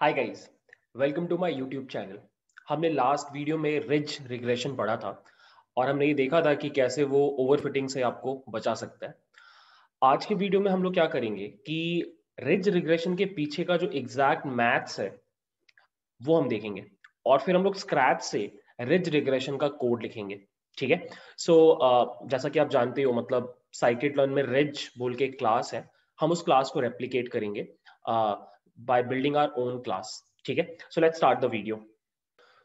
Hi guys welcome to my YouTube channel हमने last video में ridge regression पढ़ा था और हमने ये देखा था कि कैसे वो ओवरफिटिंग से आपको बचा सकता है। आज के वीडियो में हम लोग क्या करेंगे कि रिज रिग्रेशन के पीछे का जो एग्जैक्ट मैथ्स है वो हम देखेंगे और फिर हम लोग स्क्रैच से रिज रिग्रेशन का कोड लिखेंगे ठीक है? सो uh, जैसा कि आप जानते हो मतलब साइकिट लर्न में रिज बोल के क्लास है हम उस क्लास को रेप्लीकेट करेंगे। Uh, by building our own class. ठीक है? So let's start the video.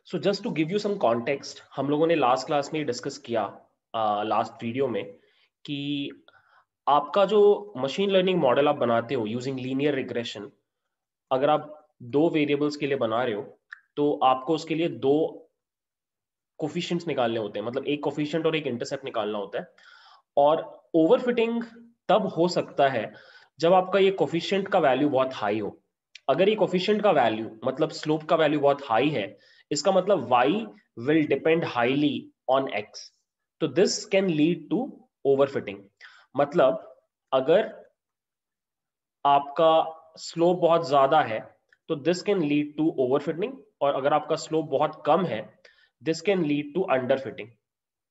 So just to give you some context हम लोगों ने last class में डिस्कस किया uh, वीडियो में कि आपका जो मशीन लर्निंग मॉडल आप बनाते हो यूजिंग लीनियर रिग्रेशन अगर आप दो वेरिएबल्स के लिए बना रहे हो तो आपको उसके लिए दो कोफिशियंट्स निकालने होते हैं। मतलब एक कोफिशियंट और एक इंटरसेप्ट निकालना होता है। और ओवरफिटिंग तब हो सकता है जब आपका ये कोफिशियंट का वैल्यू बहुत हाई हो। अगर ये कोफिशियंट का वैल्यू मतलब स्लोप का वैल्यू बहुत हाई है, इसका मतलब y will depend highly on x. तो this can lead to overfitting मतलब अगर आपका स्लोप बहुत ज़्यादा है तो this can lead to overfitting और अगर आपका स्लोप बहुत कम है this can lead to underfitting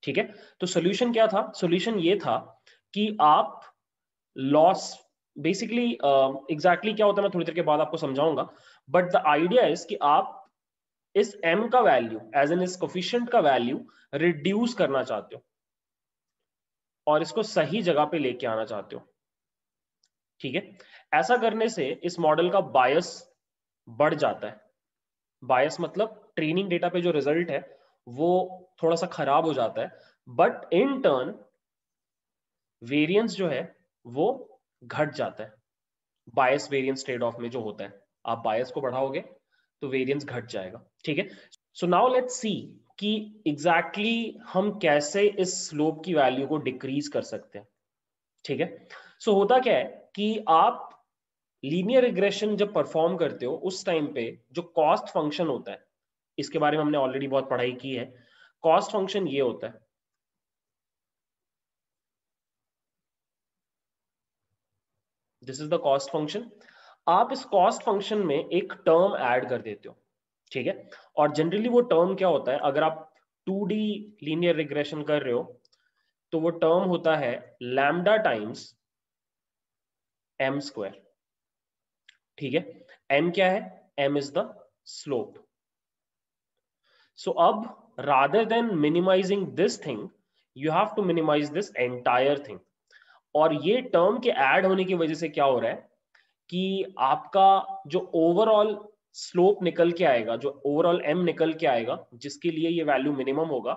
ठीक है? तो सोल्यूशन क्या था? सोल्यूशन ये था कि आप लॉस बेसिकली एग्जैक्टली क्या होता है मैं थोड़ी देर के बाद आपको समझाऊँगा बट द आइडिया इज़ कि आप इस m का वैल्यू एज एन इस कोफिशियंट का वैल्यू रिड्यूस करना चाहते हो। और इसको सही जगह पे लेके आना चाहते हो। ठीक है? ऐसा करने से इस मॉडल का बायस बढ़ जाता है। बायस मतलब ट्रेनिंग डेटा पे जो रिज़ल्ट है, वो थोड़ा सा खराब हो जाता है। बट इन टर्न वेरियंस जो है, वो घट जाता है। बायस वेरियंस ट्रेड ऑफ़ में जो होता है आप बायस को बढ़ाओगे तो वेरियंस घट जाएगा ठीक है? सो नाउ लेट सी कि एग्जैक्टली exactly हम कैसे इस स्लोप की वैल्यू को डिक्रीज कर सकते हैं ठीक है? सो so, होता क्या है कि आप लीनियर रिग्रेशन जब परफॉर्म करते हो उस टाइम पे जो कॉस्ट फ़ंक्शन होता है इसके बारे में हमने ऑलरेडी बहुत पढ़ाई की है। कॉस्ट फ़ंक्शन ये होता है this is the cost function आप इस कॉस्ट फ़ंक्शन में एक टर्म ऐड कर देते हो, ठीक है? और जनरली वो टर्म क्या होता है? अगर आप 2D लीनियर रिग्रेशन कर रहे हो तो वो टर्म होता है लैमडा टाइम्स एम स्क्वायर ठीक है? एम क्या है? M is the slope so अब rather than minimizing this thing you have to minimize this entire thing और ये टर्म के ऐड होने की वजह से क्या हो रहा है कि आपका जो ओवरऑल स्लोप निकल के आएगा, जो ओवरऑल एम निकल के आएगा, जिसके लिए ये वैल्यू मिनिमम होगा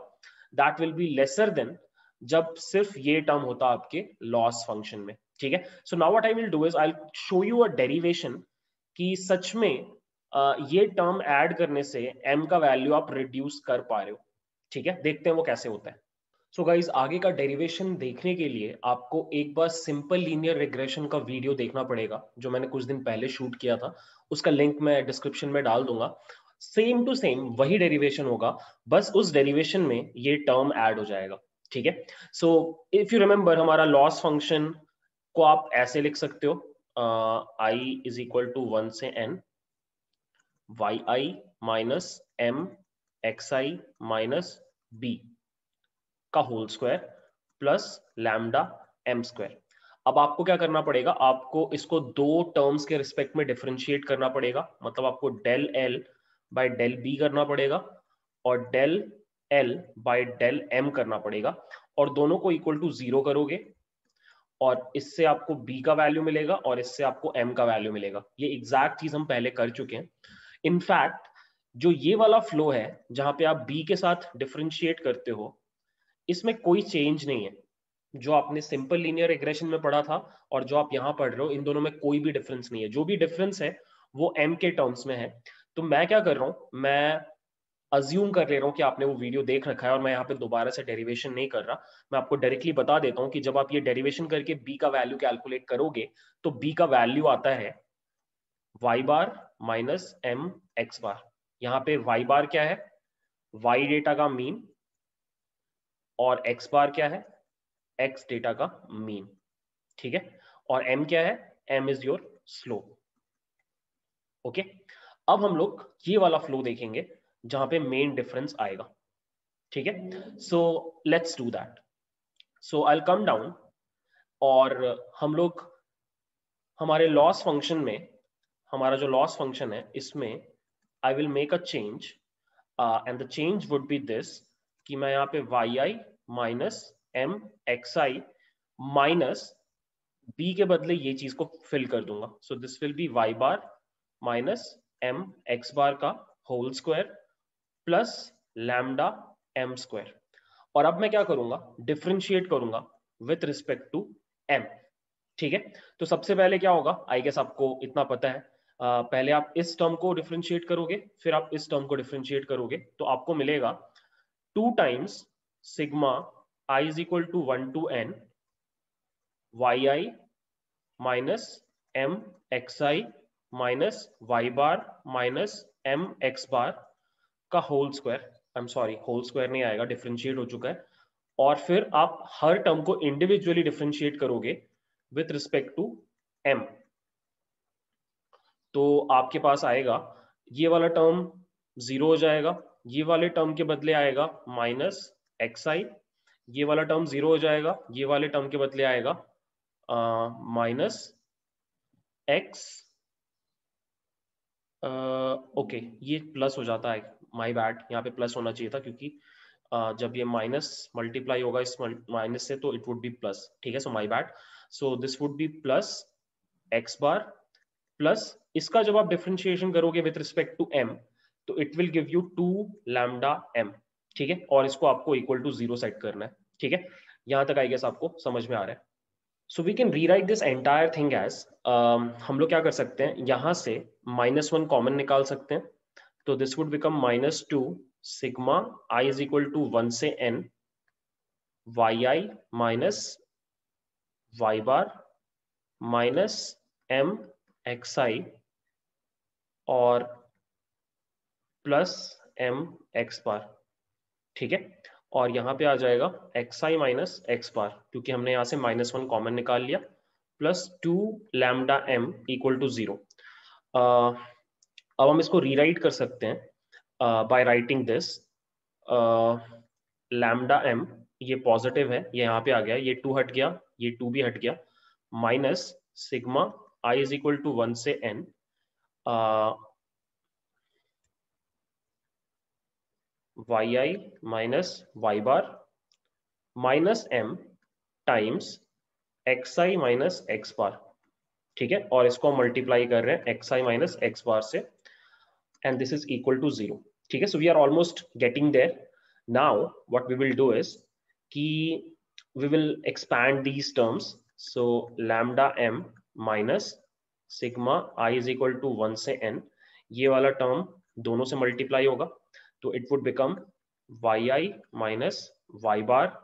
that will be lesser than जब सिर्फ़ ये टर्म होता आपके लॉस फ़ंक्शन में, ठीक है? So now what I will do is I show you a derivation कि सच में ये टर्म ऐड करने से एम का वैल्यू आप रिड्यूस कर पा रहे हो, ठीक है? देखते हैं वो कैसे होता है। सो so गाइज़ आगे का डेरिवेशन देखने के लिए आपको एक बार सिंपल लीनियर रिग्रेशन का वीडियो देखना पड़ेगा, जो मैंने कुछ दिन पहले शूट किया था। उसका लिंक मैं डिस्क्रिप्शन में डाल दूँगा। सेम टू सेम वही डेरिवेशन होगा, बस उस डेरिवेशन में ये टर्म ऐड हो जाएगा, ठीक है? सो इफ़ यू रिमेंबर हमारा लॉस फ़ंक्शन को आप ऐसे लिख सकते हो i is equal to one से n y i minus m x i minus b का whole square plus lambda m square अब आपको क्या करना पड़ेगा? आपको इसको दो टर्म्स के रिस्पेक्ट में डिफ्रेंशिएट करना पड़ेगा। मतलब आपको del L by del b करना पड़ेगा और del L by del m करना पड़ेगा और दोनों को इक्वल टू ज़ीरो करोगे और इससे आपको b का वैल्यू मिलेगा और इससे आपको m का वैल्यू मिलेगा। ये एग्जैक्ट चीज़ हम पहले कर चुके हैं। इनफैक्ट जो ये वाला फ्लो है, जहाँ पे आप b के साथ डिफ्रेंशिएट करते हो इसमें कोई चेंज नहीं है। जो आपने सिंपल लीनियर रिग्रेशन में पढ़ा था और जो आप यहाँ पढ़ रहे हो, इन दोनों में कोई भी डिफरेंस नहीं है। जो भी डिफरेंस है, वो एम के टर्म्स में है। तो मैं क्या कर रहा हूँ, मैं अज्यूम कर ले रहा हूँ कि आपने वो वीडियो देख रखा है और मैं यहाँ पे दोबारा से डेरिवेशन नहीं कर रहा। मैं आपको डायरेक्टली बता देता हूँ कि जब आप ये डेरिवेशन करके बी का वैल्यू कैलकुलेट करोगे तो बी का वैल्यू आता है y bar minus m x bar यहाँ पे वाई बार क्या है? वाई डेटा का मीन और एक्स बार क्या है? एक्स डेटा का मीन ठीक है? और एम क्या है? M is your slope okay अब हम लोग ये वाला फ्लो देखेंगे, जहाँ पे मेन डिफरेंस आएगा, ठीक है? So let's do that so I come down और हम लोग, हमारे लॉस फ़ंक्शन में, हमारा जो लॉस फ़ंक्शन है, इसमें I will make a change and the change would be this कि मैं यहाँ पे y i minus m x i minus b के बदले ये चीज़ को फिल कर दूँगा। So this will be y bar minus m x bar का whole square plus lambda m square और अब मैं क्या करूँगा? डिफ्रेंशिएट करूँगा विथ रिस्पेक्ट टू एम ठीक है? तो सबसे पहले क्या होगा? आई गेस आपको इतना पता है। आ, पहले आप इस टर्म को डिफ्रेंशिएट करोगे फिर आप इस टर्म को डिफ्रेंशिएट करोगे। तो आपको मिलेगा two times is equal to one to n y i minus m x i minus y bar minus m x bar का whole square I am sorry whole square नहीं आएगा डिफ्रेंशिएट हो चुका है। और फिर आप हर टर्म को इंडिविजुअली डिफ्रेंशिएट करोगे विथ रिस्पेक्ट टू एम तो आपके पास आएगा, ये वाला टर्म ज़ीरो हो जाएगा, ये वाले टर्म के बदले आएगा माइनस एक्स आई ये वाला टर्म ज़ीरो हो जाएगा ये वाले टर्म के बदले आएगा माइनस एक्स ओके ये प्लस हो जाता है माई बैड यहाँ पे प्लस होना चाहिए था क्योंकि uh, जब ये माइनस मल्टीप्लाई होगा इस माइनस से तो इट वुड बी प्लस ठीक है so my bad so this would be plus x bar plus इसका जब आप डिफ्रेंशिएशन करोगे विथ रिस्पेक्ट टू एम तो it will give you two lambda m ठीक है? और इसको आपको इक्वल टू ज़ीरो सेट करना है, ठीक है? यहाँ तक आई गेस आपको समझ में आ रहा है। So we can rewrite this entire thing as हम लोग क्या कर सकते हैं? यहाँ से माइनस वन कॉमन निकाल सकते हैं। तो this would become minus two sigma i is equal to one से n y i minus y bar minus m x i और प्लस एम एक्स बार ठीक है? और यहाँ पे आ जाएगा x i minus x bar क्योंकि हमने यहाँ से माइनस वन कॉमन निकाल लिया plus two lambda m equal to zero अब हम इसको रीराइट कर सकते हैं by writing this lambda m ये पॉजिटिव है, ये यहाँ पे आ गया, ये टू हट गया, ये टू भी हट गया minus sigma i is equal to one से n y i minus y bar minus m times x i minus x bar ठीक है? और इसको हम मल्टीप्लाई कर रहे हैं x i minus x bar से and this is equal to zero ठीक है? So we are almost getting there now what we will do is कि we will expand these terms so lambda m minus sigma i is equal to 1 से N ये वाला term दोनों से multiply होगा। तो it would become yi minus y bar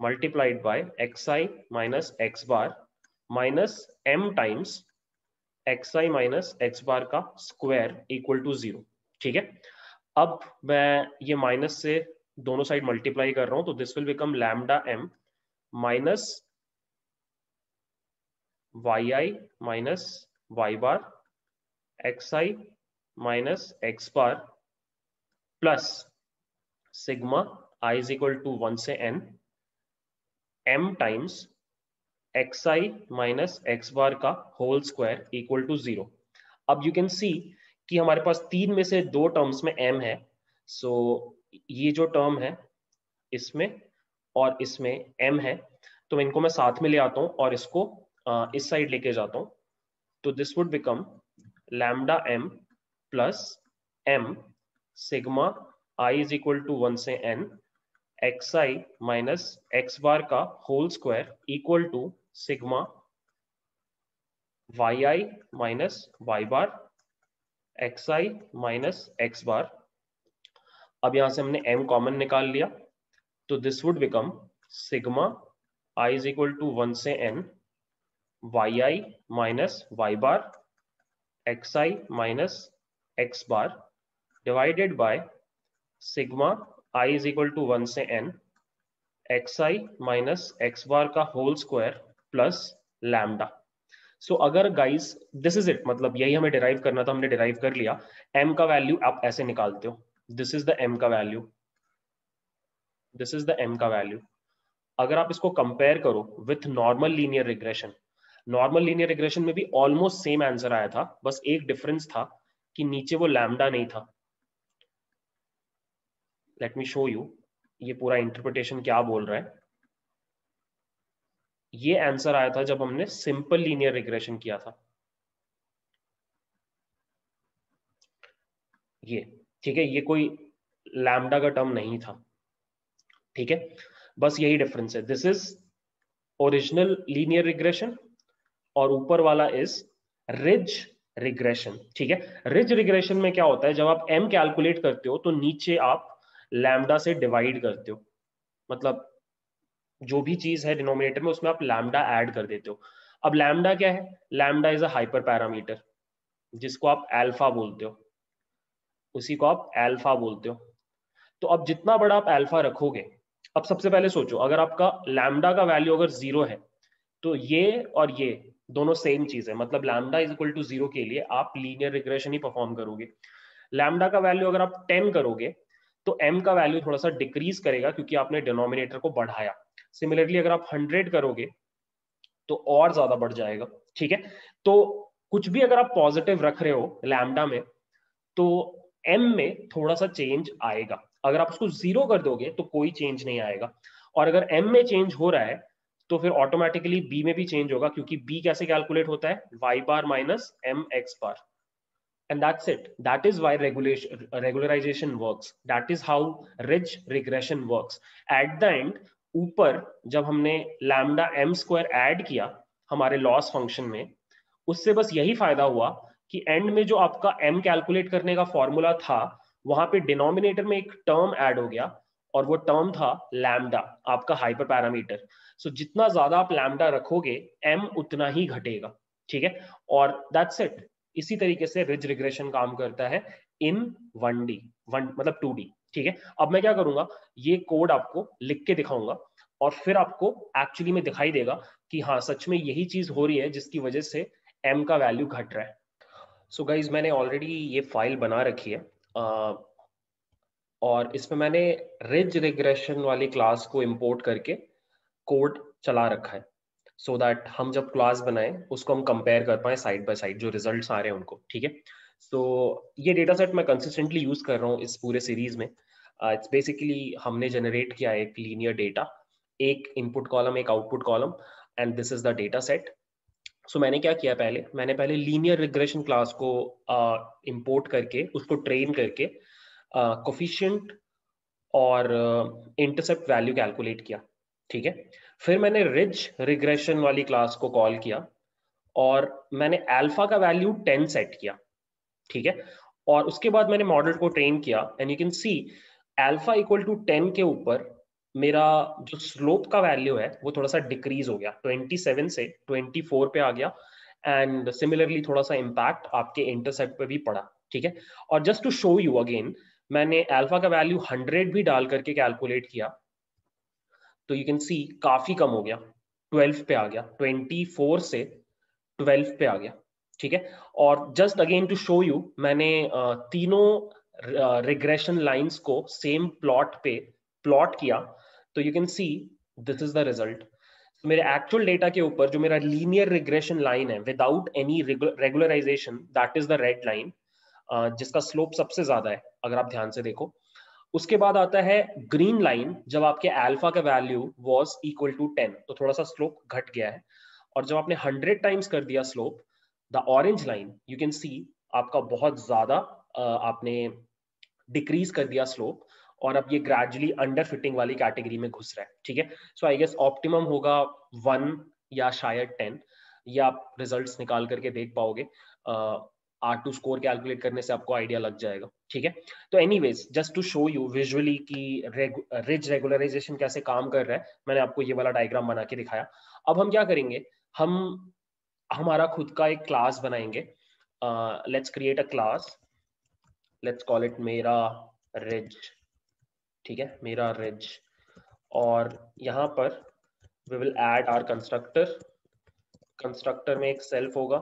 multiplied by xi minus x bar minus m times xi minus x bar का square equal to zero ठीक है? अब मैं ये माइनस से दोनों साइड मल्टीप्लाई कर रहा हूँ तो this will become lambda m minus y i minus y bar x i minus x bar plus sigma i is equal to one से n m times x i minus x bar का whole square equal to zero. अब you can see कि हमारे पास तीन में से दो terms में एम है सो so, ये जो टर्म है इसमें और इसमें एम है तो इनको मैं साथ में ले आता हूँ और इसको आ, इस साइड लेके जाता हूँ। तो this would become lambda m plus m sigma i is equal to one से n x i minus x bar का whole square equal to sigma y i minus y bar x i minus x bar अब यहाँ से हमने M common निकाल लिया तो this would become sigma i is equal to one से n y i minus y bar x i minus x bar divided by sigma i is equal to 1 से n, xi minus x bar का whole square plus lambda. सो अगर guys this is it मतलब यही हमें derive करना था, हमने derive कर लिया। एम का वैल्यू आप ऐसे निकालते हो। दिस इज़ द एम का value this is the m का वैल्यू अगर आप इसको कंपेयर करो with normal linear regression normal linear regression में भी ऑलमोस्ट सेम आंसर आया था, बस एक डिफरेंस था कि नीचे वो लैमडा नहीं था। लेट मी शो यू ये पूरा इंटरप्रिटेशन क्या बोल रहा है? ये आंसर आया था जब हमने सिंपल लीनियर रिग्रेशन किया था। ये, ठीक है? ये कोई लैमडा का टर्म नहीं था। ठीक है? बस यही डिफरेंस है। This is original linear regression और ऊपर वाला इज़ रिज रिग्रेशन ठीक है? रिज रिग्रेशन में क्या होता है? जब आप एम कैलकुलेट करते हो तो नीचे आप लैमडा से डिवाइड करते हो। मतलब जो भी चीज़ है डिनोमिनेटर में, उसमें आप लैमडा ऐड कर देते हो। अब लैमडा क्या है? Lambda is a hyper parameter जिसको आप एल्फा बोलते हो। उसी को आप एल्फा बोलते हो। तो अब जितना बड़ा आप एल्फा रखोगे, अब सबसे पहले सोचो, अगर आपका लैमडा का वैल्यू अगर ज़ीरो है तो ये और ये दोनों सेम चीज़ है। मतलब lambda is equal to zero के लिए आप लीनियर रिग्रेशन ही परफॉर्म करोगे। लैमडा का वैल्यू अगर आप टेन करोगे तो एम का वैल्यू थोड़ा सा डिक्रीज करेगा क्योंकि आपने डिनोमिनेटर को बढ़ाया। सिमिलरली अगर आप हंड्रेड करोगे तो और ज़्यादा बढ़ जाएगा, ठीक है? तो कुछ भी अगर आप पॉजिटिव रख रहे हो लैमडा में तो एम में थोड़ा सा चेंज आएगा। अगर आप उसको ज़ीरो कर दोगे तो कोई चेंज नहीं आएगा। और अगर एम में चेंज हो रहा है तो फिर ऑटोमेटिकली बी में भी चेंज होगा, क्योंकि बी कैसे कैलकुलेट होता है? Y bar minus m x bar and that's it. That is why regulation, regularization works. That is how ridge regression works. At the end, ऊपर जब हमने लैम्डा एम स्क्वायर ऐड किया हमारे लॉस फ़ंक्शन में, उससे बस यही फ़ायदा हुआ कि एंड में जो आपका एम कैलकुलेट करने का फॉर्मूला था, वहाँ पे डिनोमिनेटर में एक टर्म ऐड हो गया और वो टर्म था लैमडा आपका हाइपर पैरामीटर सो जितना ज़्यादा आप लैमडा रखोगे एम उतना ही घटेगा. ठीक है? और दैट्स इट इसी तरीके से रिज रिग्रेशन काम करता है इन वन डी वन मतलब टू डी ठीक है? अब मैं क्या करूँगा ये कोड आपको लिख के दिखाऊँगा और फिर आपको एक्चुअली में दिखाई देगा कि हाँ सच में यही चीज़ हो रही है जिसकी वजह से एम का वैल्यू घट रहा है। सो so गाइज़ मैंने ऑलरेडी ये फ़ाइल बना रखी है आ, और इसमें मैंने रिज रिग्रेशन वाली क्लास को इम्पोर्ट करके कोड चला रखा है। सो so दैट हम जब क्लास बनाए उसको हम कंपेयर कर पाए साइड बाय साइड जो रिजल्ट्स आ रहे हैं उनको ठीक है? सो so, ये डेटा सेट मैं कंसिस्टेंटली यूज़ कर रहा हूँ इस पूरे सीरीज़ में। इट्स uh, बेसिकली हमने जनरेट किया एक लीनियर डेटा एक इनपुट कॉलम एक output column and this is the data set so मैंने क्या किया पहले? मैंने पहले लीनियर रिग्रेशन क्लास को इम्पोर्ट uh, करके उसको ट्रेन करके कोफिशियंट uh, और इंटरसेप्ट वैल्यू कैलकुलेट किया ठीक है? फिर मैंने रिज रिग्रेशन वाली क्लास को कॉल किया और मैंने अल्फ़ा का वैल्यू टेन सेट किया, ठीक है? और उसके बाद मैंने मॉडल को ट्रेन किया and you can see alpha equal to ten के ऊपर मेरा जो स्लोप का वैल्यू है, वो थोड़ा सा डिक्रीज हो गया। 27 से 24 पे आ गया एंड सिमिलरली थोड़ा सा इम्पैक्ट आपके इंटरसेप्ट पे भी पड़ा, ठीक है? और just to show you again मैंने अल्फ़ा का वैल्यू 100 भी डाल करके कैलकुलेट किया तो यू कैन सी काफ़ी कम हो गया। 12 पे आ गया। 24 से 12 पे आ गया। ठीक है? और just again to show you मैंने तीनों रिग्रेशन लाइंस को सेम प्लॉट पे प्लॉट किया। तो you can see this is the result मेरे एक्चुअल डेटा के ऊपर जो मेरा लीनियर रिग्रेशन लाइन है without any regularization that is the red line जिसका स्लोप सबसे ज़्यादा है, अगर आप ध्यान से देखो। उसके बाद आता है ग्रीन लाइन, जब आपके अल्फ़ा का value was equal to ten तो थोड़ा सा स्लोप घट गया है। और जब आपने हंड्रेड टाइम्स कर दिया slope the orange line you can see आपका बहुत ज़्यादा आपने डिक्रीज कर दिया स्लोप और अब ये ग्रेजुअली अंडर फिटिंग वाली कैटेगरी में घुस रहा है, ठीक है? सो आई गेस ऑप्टिमम होगा वन या शायद टेन ये आप रिजल्ट्स निकाल करके देख पाओगे। आर टू स्कोर कैलकुलेट करने से आपको आइडिया लग जाएगा, ठीक है? तो anyways just to show you visually कि रिज रेगुलराइजेशन कैसे काम कर रहा है, मैंने आपको ये वाला डायग्राम बना के दिखाया। अब हम क्या करेंगे? हम, हमारा खुद का एक क्लास बनाएँगे। Let's create a class let's call it मेरा रिज ठीक है? मेरा रिज और यहाँ पर we will add our constructor constructor में एक सेल्फ होगा।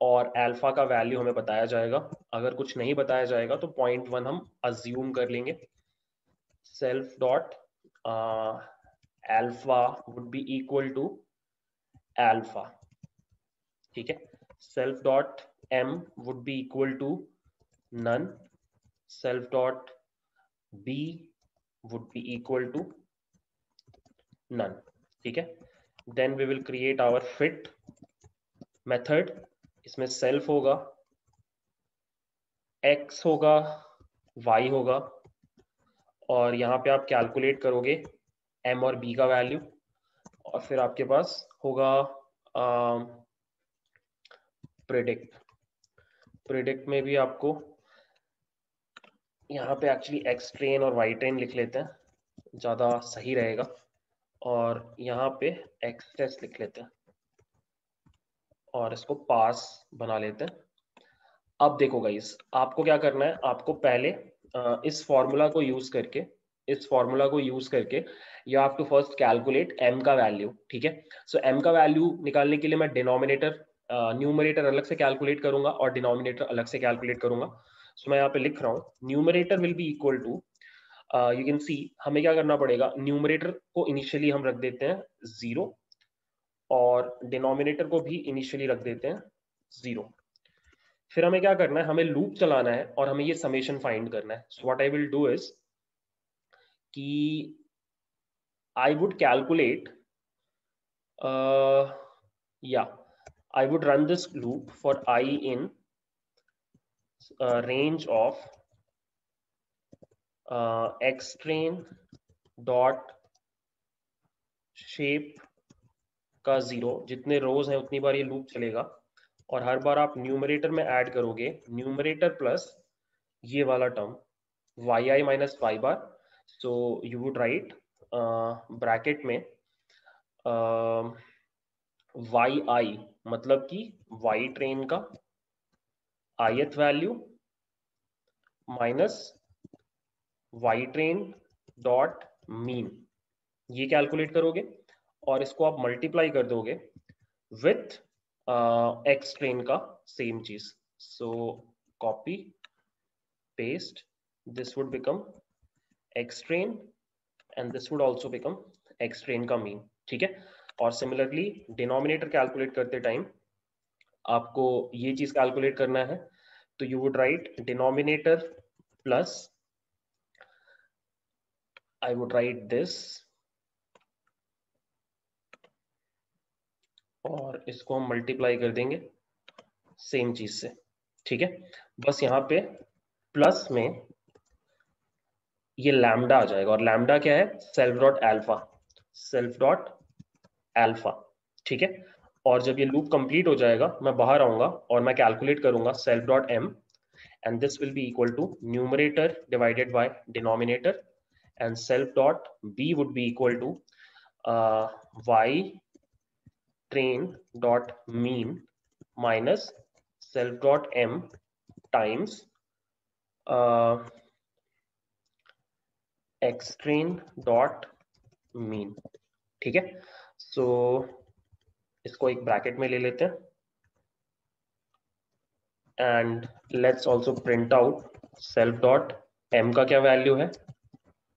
और अल्फ़ा का वैल्यू हमें बताया जाएगा। अगर कुछ नहीं बताया जाएगा तो पॉइंट वन हम अज्यूम कर लेंगे। Self dot alpha would be equal to alpha ठीक है? Self dot m would be equal to none self dot b would be equal to none ठीक है? Then we will create our fit method इसमें self होगा x होगा y होगा, और यहाँ पे आप कैलकुलेट करोगे एम और बी का वैल्यू और फिर आपके पास होगा प्रिडिक्ट प्रिडिक्ट में भी आपको यहाँ पे एक्चुअली एक्स ट्रेन और वाई ट्रेन लिख लेते हैं, ज़्यादा सही रहेगा, और यहाँ पे एक्स टेस्ट लिख लेते हैं। और इसको पास बना लेते हैं। अब देखो गाइस आपको क्या करना है? आपको पहले इस फॉर्मूला को यूज़ करके इस फॉर्मूला को यूज़ करके you have to first calculate m का वैल्यू ठीक है? सो एम का वैल्यू निकालने के लिए मैं डिनोमिनेटर न्यूमरेटर अलग से कैलकुलेट करूँगा और डिनोमिनेटर अलग से कैलकुलेट करूँगा। सो so, मैं यहाँ पे लिख रहा हूँ numerator will be equal to you can see हमें क्या करना पड़ेगा? न्यूमरेटर को इनिशियली हम रख देते हैं ज़ीरो और डिनोमिनेटर को भी इनिशियली रख देते हैं ज़ीरो फिर हमें क्या करना है? हमें लूप चलाना है और हमें ये समेशन फाइंड करना है. So what I will do is कि आई वुड कैलकुलेट या I would run this loop for i in range of uh, x train shape का ज़ीरो जितने रोज हैं उतनी बार ये लूप चलेगा। और हर बार आप न्यूमरेटर में ऐड करोगे न्यूमरेटर प्लस ये वाला term y i minus y bar so you would write bracket में वाई uh, आई मतलब कि वाई ट्रेन का ith value minus y train dot mean ये कैलकुलेट करोगे? और इसको आप मल्टीप्लाई कर दोगे विथ एक्स ट्रेन का same cheese. So copy paste this would become x train and this would also become x train का मीन ठीक है? और सिमिलरली डिनोमिनेटर कैलकुलेट करते टाइम आपको ये चीज़ कैलकुलेट करना है तो you would write denominator plus I would write this और इसको हम मल्टीप्लाई कर देंगे सेम चीज़ से, ठीक है? बस यहाँ पे प्लस में ये लैमडा आ जाएगा और लैमडा क्या है? Self dot alpha self dot alpha ठीक है? और जब ये लूप कंप्लीट हो जाएगा, मैं बाहर आऊँगा और मैं कैलकुलेट करूँगा self dot m and this will be equal to numerator divided by denominator and self dot b would be equal to y train dot mean minus self dot m times x train dot mean ठीक है? So so, इसको एक bracket में ले लेते हैं। And let's also print out self dot m का क्या वैल्यू है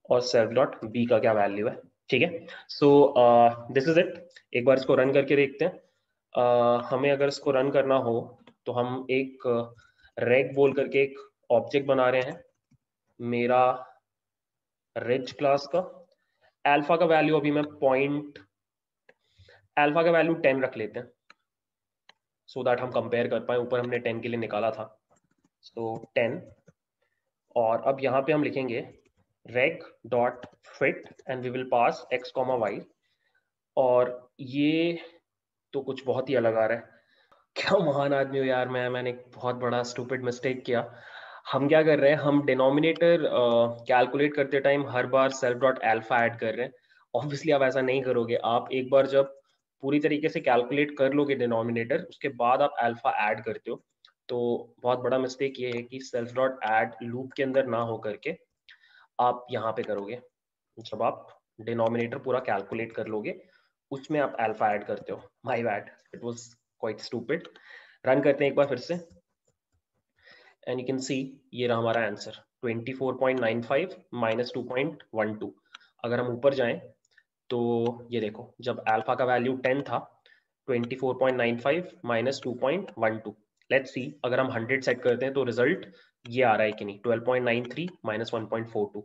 और सेल्फ डॉट बी का क्या वैल्यू है? ठीक है? सो दिस इज़ इट एक बार इसको रन करके देखते हैं। Uh, हमें अगर इसको रन करना हो तो हम एक रेग uh, बोल करके एक ऑब्जेक्ट बना रहे हैं। मेरा रिच क्लास का अल्फ़ा का वैल्यू अभी मैं पॉइंट अल्फ़ा का वैल्यू टेन रख लेते हैं। सो so दैट हम कंपेयर कर पाए। ऊपर हमने टेन के लिए निकाला था। सो so, टेन और अब यहाँ पे हम लिखेंगे reg dot fit and we will pass x comma y और ये तो कुछ बहुत ही अलग आ रहा है। क्या महान आदमी हो यार मैं मैंने बहुत बड़ा स्टूपिड मिस्टेक किया। हम क्या कर रहे हैं? हम डिनोमिनेटर कैलकुलेट uh, करते टाइम हर बार सेल्फ डॉट एल्फा ऐड कर रहे हैं। ऑब्वियसली आप ऐसा नहीं करोगे। आप एक बार जब पूरी तरीके से कैलकुलेट कर लोगे डिनोमिनेटर उसके बाद आप अल्फ़ा ऐड करते हो। तो बहुत बड़ा मिस्टेक ये है कि सेल्फ डॉट ऐड लूप के अंदर ना हो करके आप यहाँ पे करोगे, जब आप डिनोमिनेटर पूरा कैलकुलेट कर लोगे, उसमें आप अल्फ़ा ऐड करते हो my bad it was quite stupid run करते हैं एक बार फिर से। एंड यू कैन सी ये रहा हमारा आंसर 24.95 माइनस 2.12 अगर हम ऊपर जाएँ तो ये देखो, जब अल्फ़ा का वैल्यू 10 था 24.95 माइनस 2.12 लेट्स सी अगर हम 100 सेट करते हैं तो रिज़ल्ट ये आ रहा है कि नहीं? 12.93 minus 1.42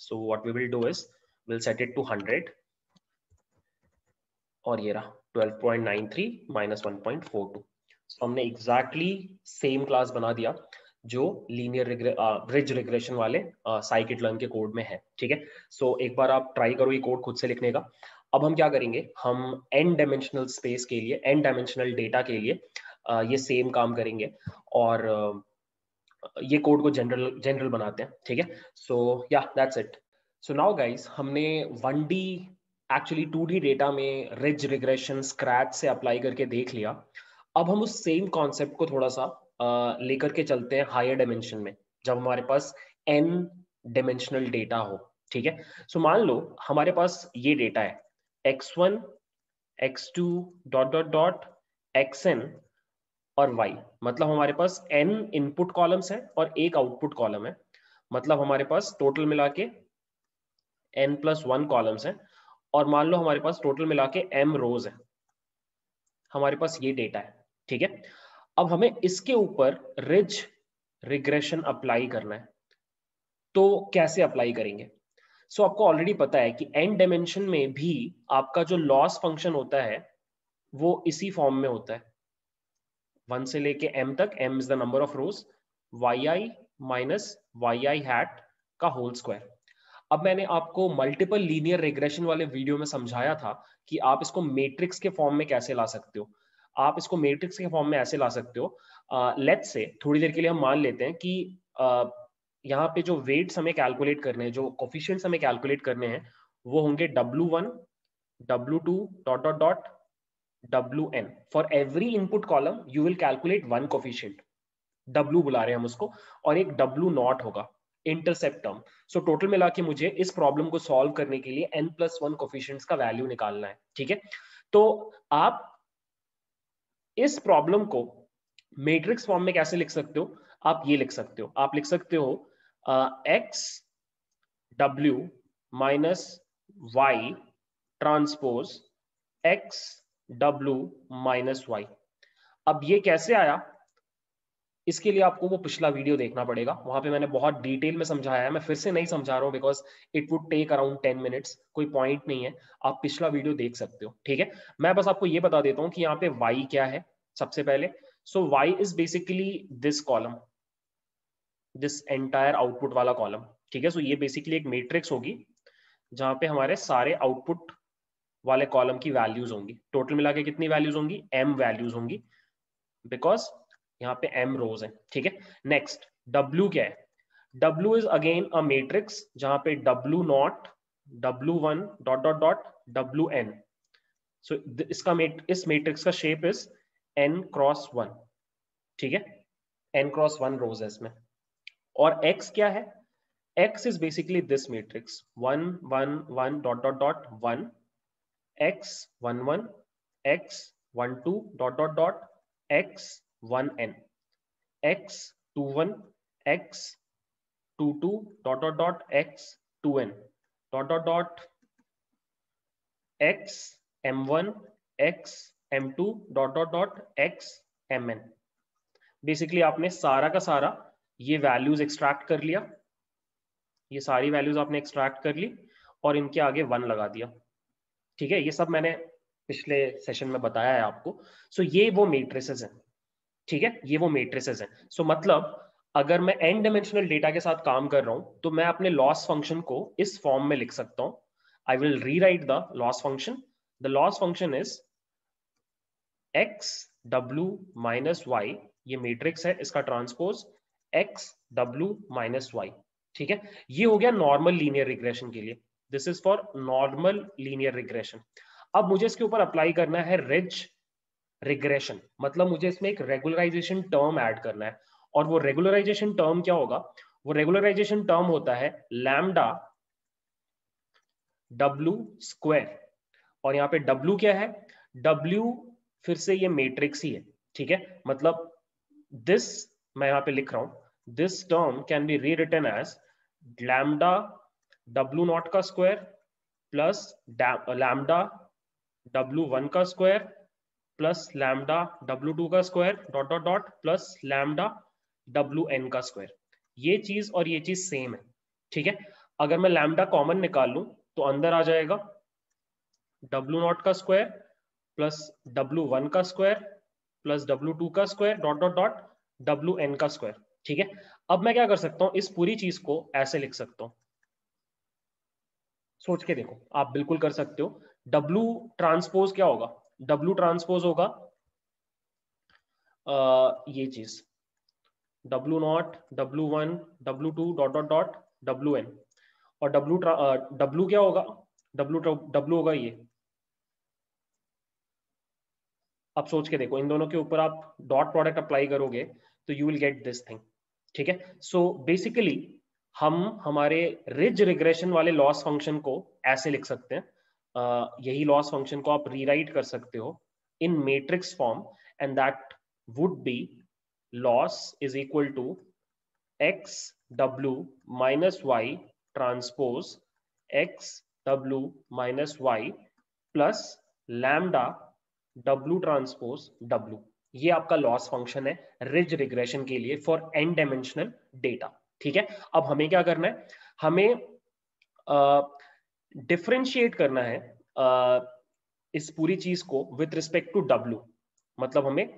so what we will do is will set it to 100 और ये रहा 12.93 माइनस 1.42 so हमने एग्जैक्टली सेम क्लास बना दिया जो लीनियर ब्रिज रिग्रेशन वाले साइकिट लर्न के कोड में है ठीक है? सो so, एक बार आप ट्राई करो ये कोड खुद से लिखने का। अब हम क्या करेंगे? हम एन डायमेंशनल स्पेस के लिए एन डायमेंशनल डेटा के लिए ये सेम काम करेंगे। और ये कोड को जनरल जनरल बनाते हैं ठीक है? सो या that's it so now guys हमने one D actually two D data में रिज रिग्रेशन स्क्रैच से अप्लाई करके देख लिया। अब हम उस सेम कॉन्सेप्ट को थोड़ा सा लेकर के चलते हैं हायर डायमेंशन में जब हमारे पास एन डायमेंशनल डेटा हो ठीक है? सो so, मान लो हमारे पास ये डेटा है x one x two dot dot dot x n और y मतलब हमारे पास n इनपुट कॉलम्स है और एक आउटपुट कॉलम है। मतलब हमारे पास टोटल मिला के एन प्लस वन कॉलम्स है और मान लो हमारे पास टोटल मिला के एम रोज है। हमारे पास ये डेटा है ठीक है? अब हमें इसके ऊपर रिज रिग्रेशन अप्लाई करना है। तो कैसे अप्लाई करेंगे? सो so, आपको ऑलरेडी पता है कि एन डायमेंशन में भी आपका जो लॉस फ़ंक्शन होता है वो इसी फॉर्म में होता है। वन से लेके एम तक m is the number of rows y i minus y i hat का होल स्क्वायर अब मैंने आपको मल्टीपल लीनियर रिग्रेशन वाले वीडियो में समझाया था कि आप इसको मैट्रिक्स के फॉर्म में कैसे ला सकते हो। आप इसको मैट्रिक्स के फॉर्म में ऐसे ला सकते हो। लेट्स से थोड़ी देर के लिए हम मान लेते हैं कि uh, यहाँ पे जो वेट्स हमें कैलकुलेट करने हैं जो कोफिशियंट्स हमें कैलकुलेट करने हैं वो होंगे W one W two dot dot dot wn for every input column, you will calculate one coefficient. W बुला रहे हैं हम उसको, और एक w नॉट होगा इंटरसेप्ट टर्म सो टोटल मिला के मुझे इस प्रॉब्लम को सॉल्व करने के लिए n प्लस वन कोफिशियंट्स का वैल्यू निकालना है, ठीक है? तो आप इस प्रॉब्लम को मैट्रिक्स फॉर्म में कैसे लिख सकते हो? आप ये लिख सकते हो। आप लिख सकते हो X W minus Y transpose X W minus Y अब ये कैसे आया? इसके लिए आपको वो पिछला वीडियो देखना पड़ेगा। वहाँ पे मैंने बहुत डिटेल में समझाया है। मैं फिर से नहीं समझा रहा हूँ because it would take around ten minutes कोई पॉइंट नहीं है। आप पिछला वीडियो देख सकते हो। ठीक है? मैं बस आपको ये बता देता हूँ कि यहाँ पे वाई क्या है सबसे पहले। So y is basically this column this entire output वाला कॉलम ठीक है? सो ये बेसिकली एक मेट्रिक्स होगी, जहाँ पे हमारे सारे आउटपुट वाले कॉलम की वैल्यूज़ होंगी। टोटल मिला के कितनी वैल्यूज़ होंगी? एम वैल्यूज़ होंगी। बिकॉज़ यहाँ पे एम रोज है। ठीक है? नेक्स्ट डब्ल्यू क्या है? W is again a matrix जहाँ पे W not W one dot dot dot W N so इसका इस मेट्रिक्स का shape is N cross one ठीक है? एन क्रॉस वन रोज है इसमें। और एक्स क्या है? X is basically this matrix one one one dot dot dot one x one one x one two dot dot dot x one n x two one x two two dot dot dot x two n dot dot dot x m1 x m2 dot dot dot x mn basically आपने सारा का सारा ये values extract कर लिया ये सारी values आपने एक्सट्रैक्ट कर ली और इनके आगे वन लगा दिया ठीक है, ये सब मैंने पिछले सेशन में बताया है आपको। सो ये वो मेट्रिसेस हैं, ठीक है? ये वो मेट्रिसेस हैं। सो मतलब अगर मैं एन डायमेंशनल डेटा के साथ काम कर रहा हूँ तो मैं अपने लॉस फ़ंक्शन को इस फॉर्म में लिख सकता हूँ। I will rewrite the loss function the loss function is x W minus y ये मेट्रिक्स है, इसका transpose x W minus y ठीक है? ये हो गया नॉर्मल लीनियर रिग्रेशन के लिए। This is for normal linear regression अब मुझे इसके ऊपर अप्लाई करना है रिच रिग्रेशन मतलब मुझे इसमें एक रेगुलराइजेशन टर्म ऐड करना है। और वो रेगुलराइजेशन टर्म क्या होगा? वो रेगुलराइजेशन टर्म होता है लैमडा डब्लू स्क्वायर और यहाँ पे W क्या है? W फिर से ये मैट्रिक्स ही है, ठीक है? मतलब दिस मैं यहाँ पे लिख रहा हूँ। This term can be rewritten as lambda W naught का स्क्वायर प्लस लैमडा डब्लू वन का स्क्वायर प्लस लैमडा डब्लू टू का square dot dot dot plus lambda W n का स्क्वायर ये चीज़ और ये चीज़ सेम है, ठीक है? अगर मैं लैमडा कॉमन निकाल लू तो अंदर आ जाएगा डब्लू नॉट का स्क्वायर प्लस डब्लू वन का स्क्वायर प्लस डब्लू टू का square dot dot dot W n का स्क्वायर ठीक है? अब मैं क्या कर सकता हूँ? इस पूरी चीज़ को ऐसे लिख सकता हूँ। सोच के देखो आप बिल्कुल कर सकते हो। डब्ल्यू ट्रांसपोज क्या होगा? डब्लू ट्रांसपोज होगा आ, ये चीज़। W not W one W two dot dot dot W N और डब्लू डब्लू क्या होगा? डब्लू डब्लू होगा ये। आप सोच के देखो इन दोनों के ऊपर आप डॉट प्रोडक्ट अप्लाई करोगे तो you will get this thing ठीक है? सो बेसिकली हम हमारे रिज रिग्रेशन वाले लॉस फ़ंक्शन को ऐसे लिख सकते हैं। uh, यही लॉस फ़ंक्शन को आप रीराइट कर सकते हो in matrix form and that would be loss is equal to X W minus Y transpose X W minus Y plus lambda W transpose W ये आपका लॉस फ़ंक्शन है ridge regression के लिए फॉर एन डायमेंशनल डेटा ठीक है? अब हमें क्या करना है? हमें डिफ्रेंशिएट करना है आ, इस पूरी चीज़ को विथ रिस्पेक्ट टू डब्ल्यू मतलब हमें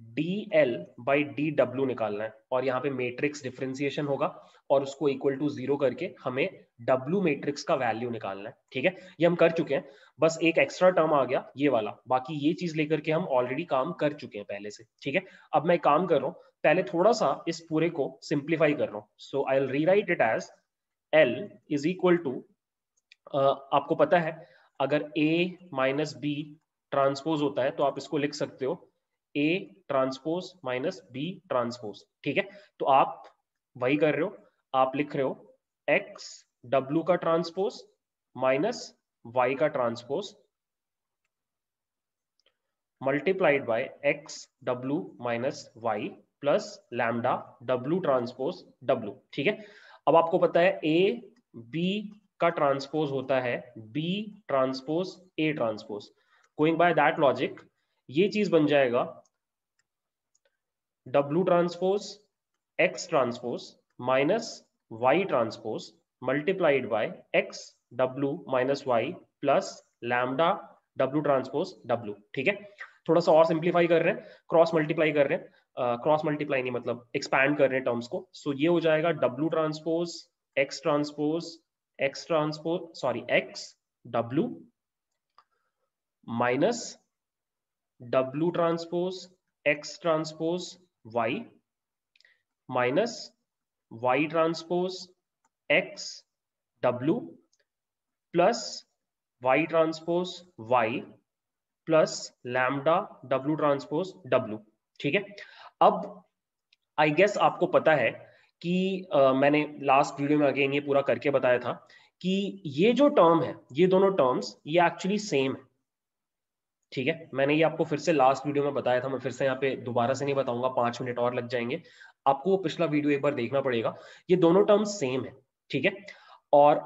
डी एल बाई डी डब्ल्यू निकालना है और यहाँ पे मैट्रिक्स डिफ्रेंसिएशन होगा और उसको इक्वल टू ज़ीरो करके हमें डब्ल्यू मैट्रिक्स का वैल्यू निकालना है ठीक है? ये हम कर चुके हैं। बस एक एक्स्ट्रा टर्म आ गया ये वाला। बाकी ये चीज़ लेकर के हम ऑलरेडी काम कर चुके हैं पहले से ठीक है? अब मैं काम कर रहा हूँ पहले थोड़ा सा इस पूरे को सिंप्लीफाई कर रहा हूँ। So I rewrite it as l is equal to आपको पता है, अगर ए माइनस बी ट्रांसपोज होता है तो आप इसको लिख सकते हो a transpose minus b transpose ठीक है? तो आप वही कर रहे हो, आप लिख रहे हो, x w का ट्रांसपोज माइनस y का transpose multiplied by x w minus y plus lambda w transpose w, ठीक है? अब आपको पता है a, b का ट्रांसपोज होता है B transpose A transpose going by that logic ये चीज़ बन जाएगा W transpose X transpose minus Y transpose multiplied by X W minus Y plus lambda W transpose W ठीक है? थोड़ा सा और सिंप्लीफाई कर रहे हैं क्रॉस मल्टीप्लाई कर रहे हैं। क्रॉस मल्टीप्लाई नहीं मतलब एक्सपैंड कर रहे हैं टर्म्स को। सो so, ये हो जाएगा W transpose X transpose X transpose sorry X W minus W transpose X transpose Y minus Y transpose X W plus Y transpose Y plus lambda W transpose w. ठीक है? अब I guess आपको पता है कि uh, मैंने last video में again ये पूरा करके बताया था कि ये जो टर्म है ये दोनों टर्म्स ये एक्चुअली सेम है। ठीक है? मैंने ये आपको फिर से लास्ट वीडियो में बताया था मैं फिर से यहाँ पे दोबारा से नहीं बताऊँगा पाँच मिनट और लग जाएँगे। आपको वो पिछला वीडियो एक बार देखना पड़ेगा ये दोनों टर्म्स सेम है। ठीक है? और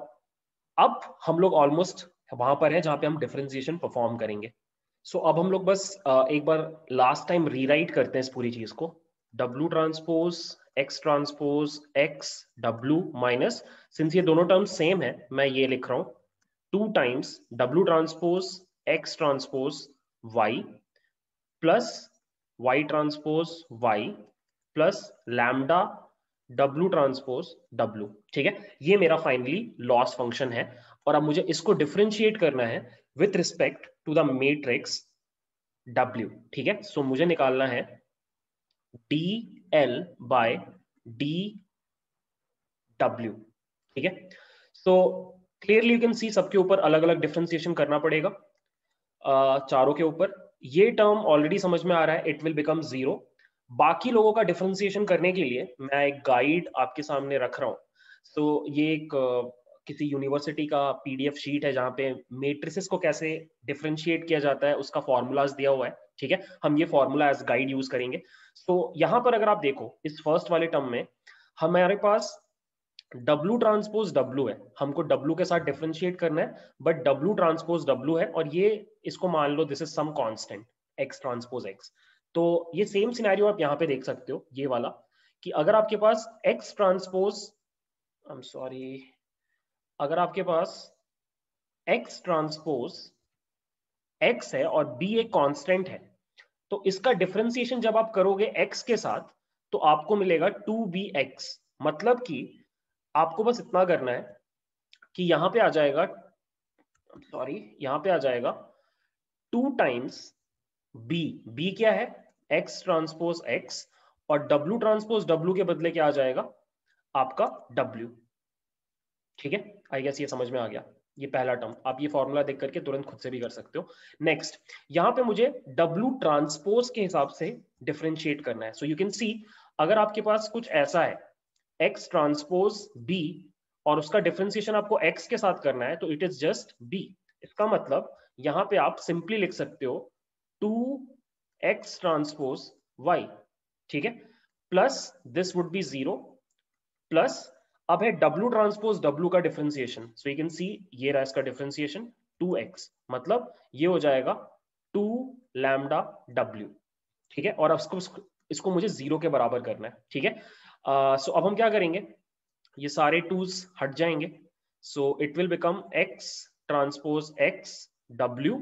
अब हम लोग ऑलमोस्ट वहाँ पर है जहाँ पे हम डिफ्रेंसिएशन परफॉर्म करेंगे। सो so, अब हम लोग बस एक बार लास्ट टाइम रीराइट करते हैं इस पूरी चीज़ को। W transpose X transpose X W minus since ये दोनों टर्म सेम है मैं ये लिख रहा हूँ। Two times W transpose X transpose Y plus Y transpose Y plus lambda W transpose W ठीक है? ये मेरा फाइनली लॉस फ़ंक्शन है। और अब मुझे इसको डिफ्रेंशिएट करना है with respect to the matrix W ठीक है? सो so, मुझे निकालना है डी एल बाय डी डब्ल्यू ठीक है? So clearly you can see सबके ऊपर अलग अलग डिफ्रेंसिएशन करना पड़ेगा uh, चारों के ऊपर। ये टर्म ऑलरेडी समझ में आ रहा है इट विल बिकम ज़ीरो बाकी लोगों का डिफ्रेंसिएशन करने के लिए मैं एक गाइड आपके सामने रख रहा हूँ। सो so, ये एक किसी यूनिवर्सिटी का पीडीएफ शीट है जहाँ पे मेट्रिसेस को कैसे डिफ्रेंशिएट किया जाता है, उसका फॉर्मूलाज दिया हुआ है, ठीक है? हम ये फॉर्मूला एज गाइड यूज़ करेंगे। तो यहाँ पर अगर आप देखो, इस फ़र्स्ट वाले टर्म में, हमारे पास W ट्रांसपोज W है। हमको W के साथ डिफ्रेंशिएट करना है बट W ट्रांसपोज W है और ये, इसको मान लो this is some constant X transpose X तो ये सेम सिनेरियो आप यहाँ पे देख सकते हो, ये वाला, कि अगर आपके पास X transpose I am sorry अगर आपके पास X ट्रांसपोज X है और B एक कांस्टेंट है तो इसका डिफ्रेंसिएशन जब आप करोगे X के साथ तो आपको मिलेगा 2bx मतलब कि आपको बस इतना करना है कि यहाँ पे आ जाएगा सॉरी यहाँ पे आ जाएगा टू टाइम्स बी बी क्या है? एक्स ट्रांसपोज एक्स और डब्ल्यू ट्रांसपोज डब्ल्यू के बदले क्या आ जाएगा? आपका डब्ल्यू ठीक है? आई गेस ये समझ में आ गया। ये पहला टर्म आप ये फॉर्मूला देख करके तुरंत खुद से भी कर सकते हो। नेक्स्ट यहाँ पे मुझे डब्ल्यू ट्रांसपोज के हिसाब से डिफ्रेंशिएट करना है। सो यू कैन सी अगर आपके पास कुछ ऐसा है एक्स ट्रांसपोज बी और उसका डिफ्रेंसिएशन आपको एक्स के साथ करना है तो इट इज़ जस्ट बी इसका मतलब यहाँ पे आप सिंपली लिख सकते हो टू एक्स ट्रांसपोज वाई ठीक है? Plus this would be zero plus अब है डब्ल्यू ट्रांसपोज डब्ल्यू का differentiation so you can see ये रहा इसका डिफ्रेंसिएशन टू एक्स मतलब ये हो जाएगा टू लैमडा डब्ल्यू ठीक है? और अब इसको इसको मुझे ज़ीरो के बराबर करना है। ठीक है? सो अब हम क्या करेंगे? ये सारे टूज हट जाएँगे। So it will become X transpose X W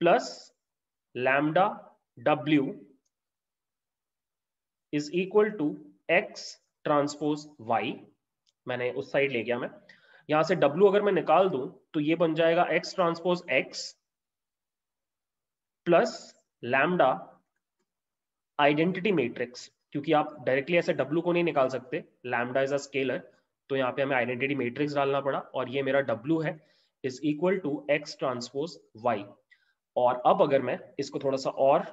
plus lambda W is equal to X transpose Y मैंने उस साइड ले गया मैं। यहाँ से W अगर मैं निकाल दूँ तो ये बन जाएगा x transpose x plus lambda identity matrix क्योंकि आप डायरेक्टली ऐसे डब्ल्यू को नहीं निकाल सकते। लैमडा इज़ अ स्केलर तो यहाँ पे हमें आइडेंटिटी मैट्रिक्स डालना पड़ा, और ये मेरा डब्ल्यू है is equal to x transpose y और अब अगर मैं इसको थोड़ा सा और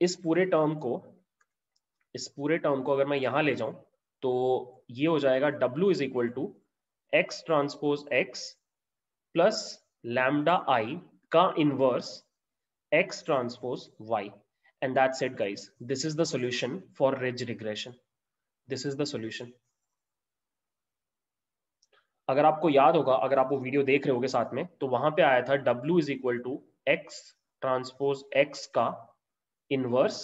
इस पूरे टर्म को इस पूरे टर्म को अगर मैं यहाँ ले जाऊँ तो ये हो जाएगा W is equal to x transpose x plus lambda I का inverse x transpose y And that's it, guys. This is the solution for ridge regression. This is the solution. अगर आपको याद होगा अगर आप वो वीडियो देख रहे होगे साथ में तो वहाँ पे आया था W is equal to x transpose x का इनवर्स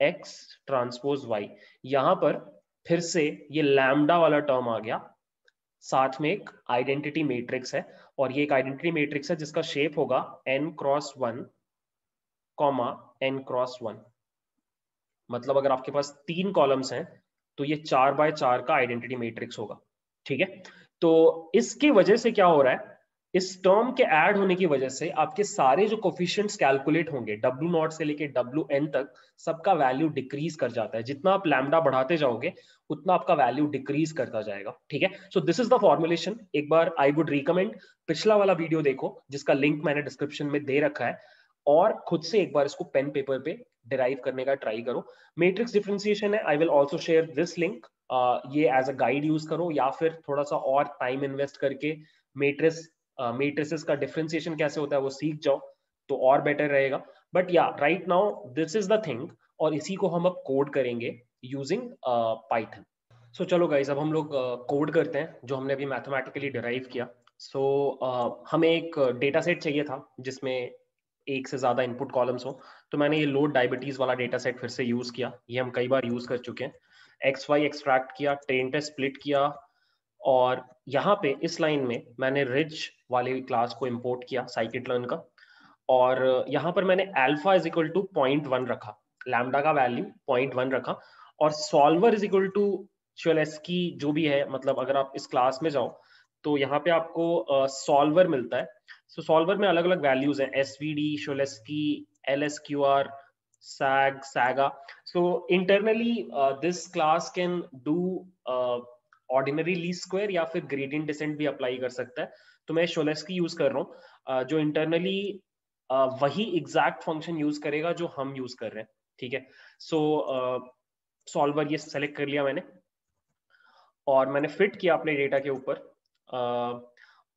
x ट्रांसपोज y. यहाँ पर फिर से ये लैमडा वाला टर्म आ गया। साथ में एक आइडेंटिटी मैट्रिक्स है और ये एक आइडेंटिटी मैट्रिक्स है जिसका शेप होगा n cross one comma n cross one मतलब अगर आपके पास तीन कॉलम्स हैं तो ये चार बाय चार का आइडेंटिटी मैट्रिक्स होगा। ठीक है? तो इसकी वजह से क्या हो रहा है? इस टर्म के ऐड होने की वजह से आपके सारे जो कोफिशियंट्स कैलकुलेट होंगे डब्ल्यू नॉट से लेके डब्ल्यू एन तक, सबका वैल्यू डिक्रीज कर जाता है। जितना आप लैमडा बढ़ाते जाओगे, उतना आपका वैल्यू डिक्रीज करता जाएगा। ठीक है? So this is the formulation एक बार आई वुड रिकमेंड पिछला वाला वीडियो देखो, जिसका लिंक मैंने डिस्क्रिप्शन में दे रखा है, और खुद से एक बार इसको पेन पेपर पे डिराइव करने का ट्राई करो। मैट्रिक्स डिफरेंशिएशन है I will also share this link ये एज अ गाइड यूज़ करो, या फिर थोड़ा सा और टाइम इन्वेस्ट करके मैट्रिक्स मैट्रिसेस का डिफ्रेंसिएशन कैसे होता है वो सीख जाओ तो और बेटर रहेगा। But yeah right now this is the thing और इसी को हम अब कोड करेंगे यूजिंग पाइथन सो चलो गाइज़ अब हम लोग कोड uh, करते हैं जो हमने अभी मैथमेटिकली डिराइव किया। सो so, uh, हमें एक डेटा सेट चाहिए था जिसमें एक से ज़्यादा इनपुट कॉलम्स हो। तो मैंने ये लोड डायबिटीज़ वाला डेटा सेट फिर से यूज़ किया। ये हम कई बार यूज़ कर चुके हैं। एक्स वाई एक्सट्रैक्ट किया ट्रेन टेस्ट स्प्लिट किया और यहाँ पे इस लाइन में मैंने रिच वाले क्लास को इम्पोर्ट किया साइकिट लर्न का। और यहाँ पर मैंने alpha is equal to point one रखा लैमडा का वैल्यू पॉइंट वन रखा। और सॉल्वर इज़ इक्वल टू की जो भी है मतलब अगर आप इस क्लास में जाओ तो यहाँ पे आपको सॉल्वर uh, मिलता है। सो so, सॉल्वर में अलग अलग वैल्यूज़ हैं S V D Cholesky L S Q R sag saga so internally this class can do ordinary Lee square या फिर ग्रेडियंट डिसेंट भी अप्लाई कर सकता है। तो मैं शोलेस्की यूज़ कर रहा हूँ। जो इंटरनली वही एग्जैक्ट फ़ंक्शन यूज़ करेगा जो हम यूज़ कर रहे हैं। ठीक है? सो सॉल्वर ये सेलेक्ट कर लिया मैंने। और मैंने फिट किया अपने डेटा के ऊपर।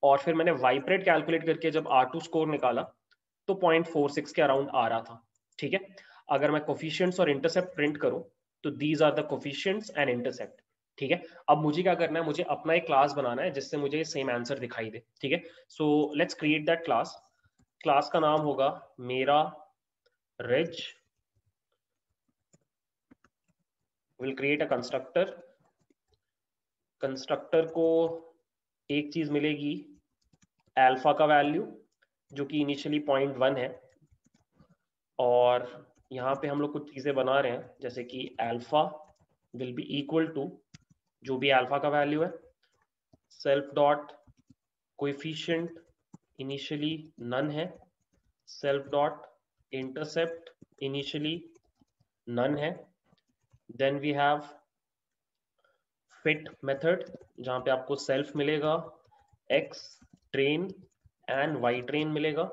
और फिर मैंने वाइब्रेट कैलकुलेट करके जब आर टू स्कोर निकाला तो पॉइंट फोर सिक्स के अराउंड आ रहा था। ठीक है? अगर मैं कोफिशियंट्स और इंटरसेप्ट प्रिंट करूँ तो these are the coefficients and intercept ठीक है? अब मुझे क्या करना है? मुझे अपना एक क्लास बनाना है जिससे मुझे सेम आंसर दिखाई दे, ठीक है? So let's create that class class का नाम होगा मेरा ridge will create a constructor constructor को एक चीज़ मिलेगी अल्फ़ा का वैल्यू जो कि इनिशियली पॉइंट वन है। और यहाँ पे हम लोग कुछ चीज़ें बना रहे हैं, जैसे कि alpha will be equal to जो भी अल्फ़ा का वैल्यू है self dot coefficient initially none है self dot intercept initially none है then we have fit method जहाँ पे आपको सेल्फ मिलेगा x train and y train मिलेगा।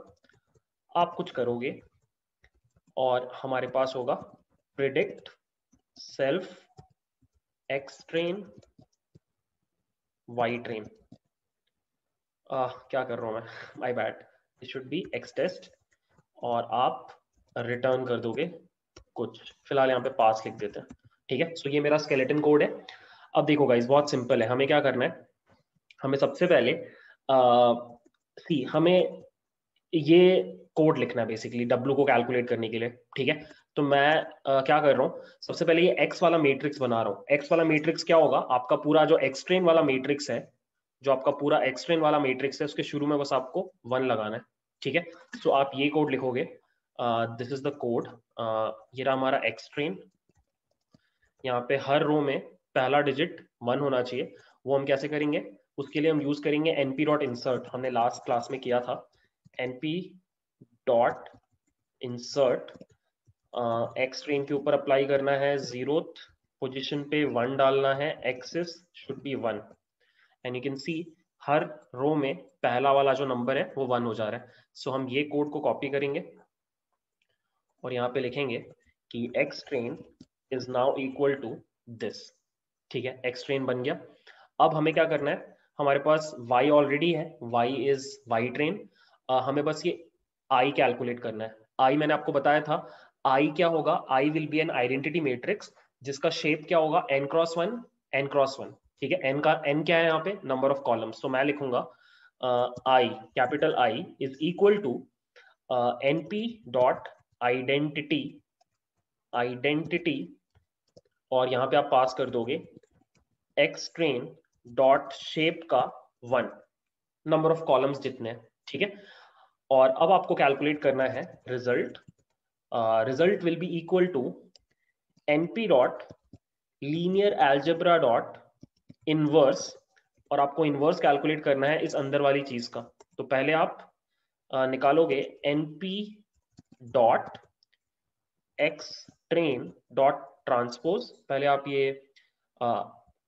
आप कुछ करोगे और हमारे पास होगा predict self x train y train क्या कर रहा हूँ मैं? My bad it should be x test और आप रिटर्न कर दोगे कुछ। फ़िलहाल यहाँ पे पास लिख देते हैं। ठीक है? सो ये मेरा स्केलेटन कोड है। अब देखो गाइस बहुत सिंपल है। हमें क्या करना है? हमें सबसे पहले सी हमें ये कोड लिखना है बेसिकली डब्ल्यू को कैलकुलेट करने के लिए। ठीक है? तो मैं आ, क्या कर रहा हूँ? सबसे पहले ये एक्स वाला मैट्रिक्स बना रहा हूँ। एक्स वाला मैट्रिक्स क्या होगा? आपका पूरा जो एक्सट्रेन वाला मैट्रिक्स है जो आपका पूरा एक्सट्रेन वाला मैट्रिक्स है उसके शुरू में बस आपको वन लगाना है ठीक है? सो आप ये कोड लिखोगे। दिस इज़ द कोड ये रहा हमारा एक्सट्रेन यहाँ पे हर रो में पहला डिजिट वन होना चाहिए। वो हम कैसे करेंगे? उसके लिए हम यूज़ करेंगे एनपी डॉट इंसर्ट हमने लास्ट क्लास में किया था। NP dot insert x train के ऊपर अप्लाई करना है ज़ीरो पोजिशन पे वन डालना है axis should be one and you can see her row में पहला वाला जो नंबर है वो वन हो जा रहा है। सो so, हम ये कोड को कॉपी करेंगे और यहाँ पे लिखेंगे कि x train is now equal to this ठीक है एक्स ट्रेन बन गया। अब हमें क्या करना है? हमारे पास y ऑलरेडी है। Y इज़ y ट्रेन हमें बस ये i कैलकुलेट करना है। I मैंने आपको बताया था आई क्या होगा? I will be an identity matrix जिसका शेप क्या होगा? N cross one n cross one ठीक है? एन का एन क्या है यहाँ पे? नंबर ऑफ़ कॉलम्स तो मैं लिखूँगा I capital I is equal to NP dot dot identity identity और यहाँ पे आप पास कर दोगे एक्स ट्रेन डॉट शेप का वन नंबर ऑफ़ कॉलम्स जितने ठीक है? और अब आपको कैलकुलेट करना है result result will be equal to np dot linear algebra dot inverse और आपको इनवर्स कैलकुलेट करना है इस अंदर वाली चीज़ का। तो पहले आप आ, निकालोगे np dot x train dot transpose पहले आप ये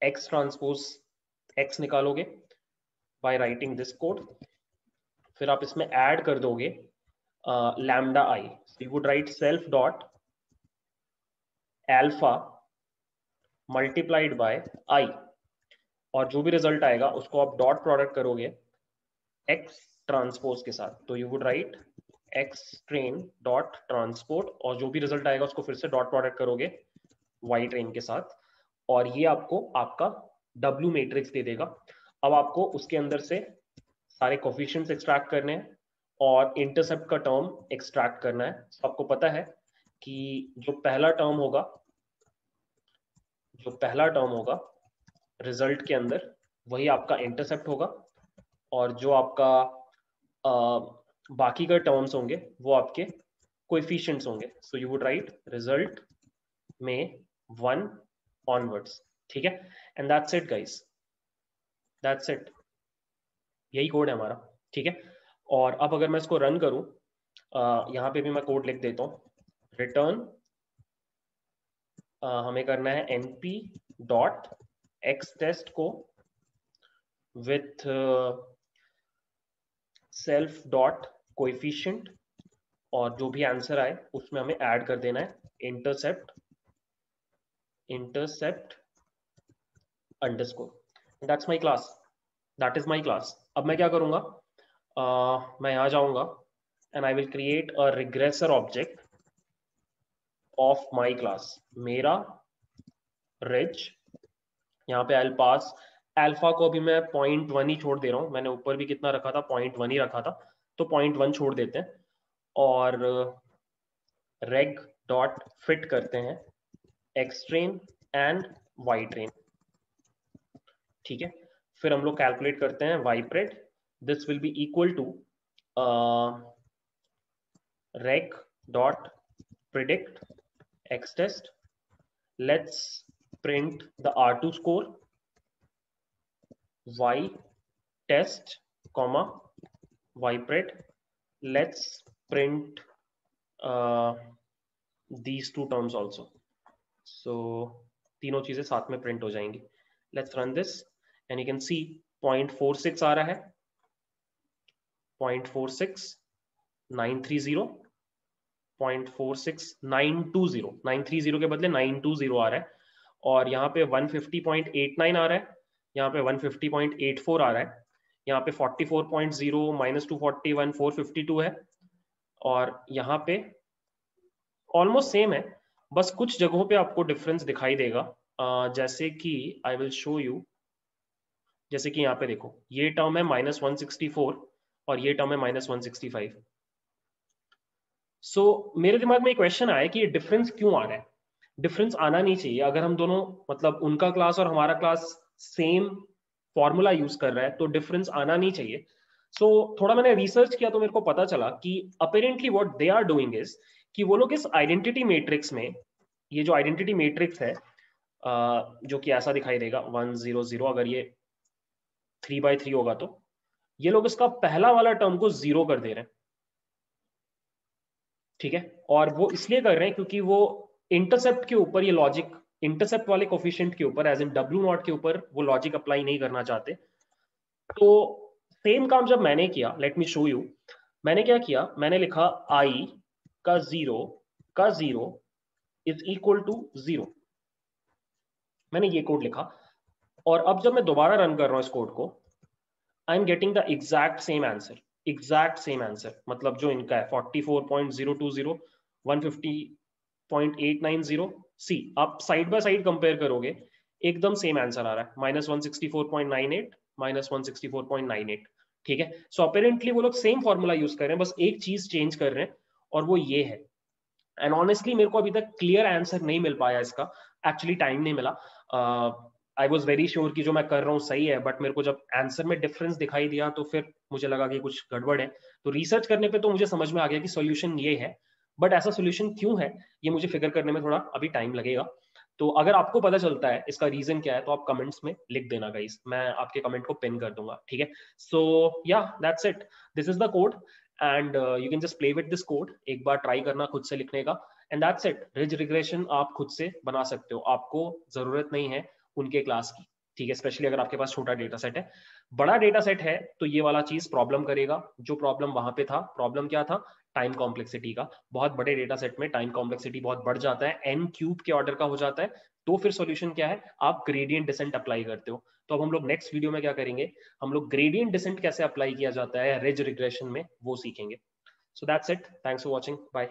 एक्स ट्रांसपोज एक्स निकालोगे बाय राइटिंग दिस कोड फिर आप इसमें ऐड कर दोगे। Lambda i. So you would write self dot alpha multiplied by i. और जो भी रिज़ल्ट आएगा, उसको आप डॉट प्रोडक्ट करोगे एक्स ट्रांसपोज के साथ। तो you would write x train dot transport और जो भी रिज़ल्ट आएगा, उसको फिर से डॉट प्रोडक्ट करोगे वाई ट्रेन के साथ। और ये आपको आपका डब्ल्यू मैट्रिक्स दे देगा। अब आपको उसके अंदर से सारे कोफिशियंट्स एक्सट्रैक्ट करने हैं। और इंटरसेप्ट का टर्म एक्सट्रैक्ट करना है। तो आपको पता है कि जो पहला टर्म होगा जो पहला टर्म होगा रिज़ल्ट के अंदर वही आपका इंटरसेप्ट होगा और जो आपका आ, बाकी का टर्म्स होंगे वो आपके कोएफिशिएंट्स होंगे। So you would write result में वन ऑनवर्ड्स ठीक है? And that's it guys that's it यही कोड है हमारा ठीक है? और अब अगर मैं इसको रन करूँ यहाँ पे भी मैं कोड लिख देता हूँ। रिटर्न हमें करना है एनपी डॉट एक्स टेस्ट को विथ सेल्फ डॉट कोएफिशिएंट और जो भी आंसर आए, उसमें हमें ऐड कर देना है। Intercept intercept underscore that's my class that is my class अब मैं क्या करूँगा? मैं यहाँ जाऊँगा and I will create a regressor object of my class मेरा रिच यहाँ पे एल पास एल्फा को अभी मैं पॉइंट वन ही छोड़ दे रहा हूँ। मैंने ऊपर भी कितना रखा था? पॉइंट वन ही रखा था। तो पॉइंट वन छोड़ देते हैं। और रेग डॉट फिट करते हैं। X train and y train ठीक है? फिर हम लोग कैलकुलेट करते हैं y pred This will be equal to reg dot predict X test let's print the R2 score, Y test, comma, Y pred. Let's print uh, these two terms also. So तीनों चीजें साथ में print हो जाएंगी let's run this and you can see point four six आ रहा है के बदले नाइन टू ज़ीरो आ रहा है। और यहाँ पे 150.89 आ रहा है, यहाँ पे 150.84 आ रहा है, यहाँ पे 44.0 minus two forty one four fifty two है। और यहाँ पे ऑलमोस्ट सेम है, बस कुछ जगहों पे आपको डिफरेंस दिखाई देगा। जैसे कि आई विल शो यू जैसे कि यहाँ पे देखो, ये टर्म है माइनस वन सिक्सटी फोर और ये टर्म है minus one sixty five so मेरे दिमाग में एक क्वेश्चन आया कि ये डिफरेंस क्यों आ रहा है? डिफरेंस आना नहीं चाहिए। अगर हम दोनों मतलब उनका क्लास और हमारा क्लास सेम फॉर्मूला यूज़ कर रहा है तो डिफरेंस आना नहीं चाहिए। सो so, थोड़ा मैंने रिसर्च किया तो मेरे को पता चला कि apparently what they are doing is कि वो लोग इस आइडेंटिटी मैट्रिक्स में ये जो आइडेंटिटी मैट्रिक्स है जो कि ऐसा दिखाई देगा वन ज़ीरो ज़ीरो अगर ये थ्री बाय थ्री होगा तो। ये लोग इसका पहला वाला टर्म को ज़ीरो कर दे रहे हैं। ठीक है? और वो इसलिए कर रहे हैं क्योंकि वो इंटरसेप्ट के ऊपर, ये लॉजिक इंटरसेप्ट वाले कोफिशियंट के ऊपर एज इन डब्ल्यू नॉट के ऊपर, वो लॉजिक अप्लाई नहीं करना चाहते। तो सेम काम जब मैंने किया लेट मी शो यू मैंने क्या किया? मैंने लिखा आई का ज़ीरो का zero is equal to zero मैंने ये कोड लिखा। और अब जब मैं दोबारा रन कर रहा हूँ इस कोड को I am getting the exact same answer exact same answer मतलब जो इनका है forty four point zero two zero one fifty 0.890 see आप साइड बाय साइड कंपेयर करोगे, एकदम सेम आंसर आ रहा है। Minus one sixty four point nine eight minus one sixty four point nine eight ठीक है? सो अपेरेंटली वो लोग सेम फॉर्मूला यूज़ कर रहे हैं, बस एक चीज़ चेंज कर रहे हैं, और वो ये है। एंड ऑनेस्टली मेरे को अभी तक क्लियर आंसर नहीं मिल पाया इसका। एक्चुअली टाइम नहीं मिला। आई वॉज़ वेरी श्योर कि जो मैं कर रहा हूँ सही है बट मेरे को जब आंसर में डिफरेंस दिखाई दिया तो फिर मुझे लगा कि कुछ गड़बड़ है। तो रिसर्च करने पे तो मुझे समझ में आ गया कि सोल्यूशन ये है। बट ऐसा सोल्यूशन क्यों है, ये मुझे फिगर करने में थोड़ा अभी टाइम लगेगा। तो अगर आपको पता चलता है इसका रीजन क्या है तो आप कमेंट्स में लिख देना गाइस मैं आपके कमेंट को पिन कर दूँगा, ठीक है? So yeah that's it this is the code and you can just play with this code एक बार ट्राई करना खुद से लिखने का। And that's it ridge regression आप खुद से बना सकते हो। आपको ज़रूरत नहीं है। उनके क्लास की, ठीक है? स्पेशली अगर आपके पास छोटा डेटा सेट है। बड़ा डेटा सेट है तो ये वाला चीज़ प्रॉब्लम करेगा। जो प्रॉब्लम वहाँ पे था प्रॉब्लम क्या था? टाइम कॉम्प्लेक्सिटी का। बहुत बड़े डेटा सेट में टाइम कॉम्प्लेक्सिटी बहुत बढ़ जाता है। एन क्यूब के ऑर्डर का हो जाता है। तो फिर सॉल्यूशन क्या है? आप ग्रेडियंट डिसेंट अप्लाई करते हो। तो अब हम लोग नेक्स्ट वीडियो में क्या करेंगे? हम लोग ग्रेडियंट डिसेंट कैसे अप्लाई किया जाता है? रिज रिग्रेशन में वो सीखेंगे। So that's it thanks for watching bye